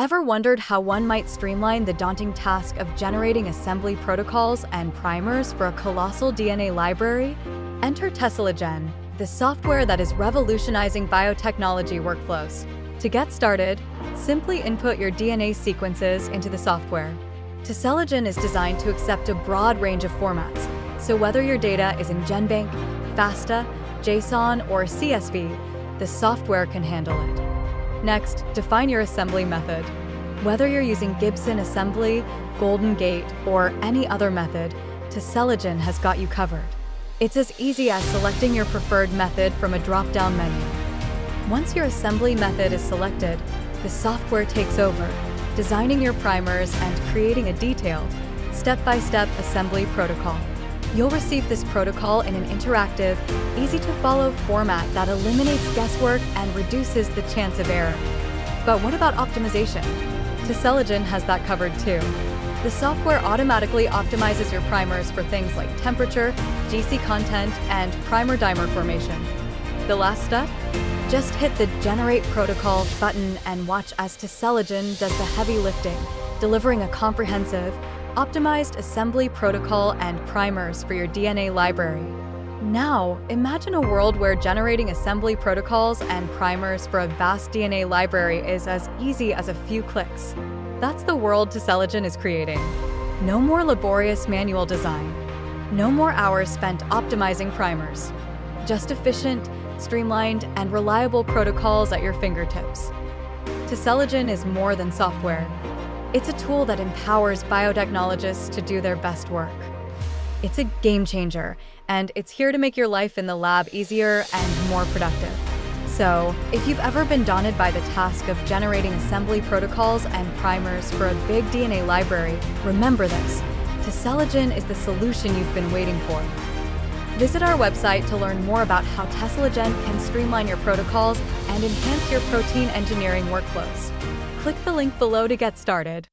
Ever wondered how one might streamline the daunting task of generating assembly protocols and primers for a colossal DNA library? Enter TeselaGen, the software that is revolutionizing biotechnology workflows. To get started, simply input your DNA sequences into the software. TeselaGen is designed to accept a broad range of formats, so whether your data is in GenBank, FASTA, JSON, or CSV, the software can handle it. Next, define your assembly method. Whether you're using Gibson Assembly, Golden Gate, or any other method, TeselaGen has got you covered. It's as easy as selecting your preferred method from a drop-down menu. Once your assembly method is selected, the software takes over, designing your primers and creating a detailed, step-by-step -step assembly protocol. You'll receive this protocol in an interactive, easy-to-follow format that eliminates guesswork and reduces the chance of error. But what about optimization? TeselaGen has that covered too. The software automatically optimizes your primers for things like temperature, GC content, and primer-dimer formation. The last step? Just hit the Generate Protocol button and watch as TeselaGen does the heavy lifting, delivering a comprehensive, optimized assembly protocol and primers for your DNA library. Now, imagine a world where generating assembly protocols and primers for a vast DNA library is as easy as a few clicks. That's the world TeselaGen is creating. No more laborious manual design. No more hours spent optimizing primers. Just efficient, streamlined, and reliable protocols at your fingertips. TeselaGen is more than software. It's a tool that empowers biotechnologists to do their best work. It's a game changer, and it's here to make your life in the lab easier and more productive. So, if you've ever been daunted by the task of generating assembly protocols and primers for a big DNA library, remember this. TeselaGen is the solution you've been waiting for. Visit our website to learn more about how TeselaGen can streamline your protocols and enhance your protein engineering workflows. Click the link below to get started.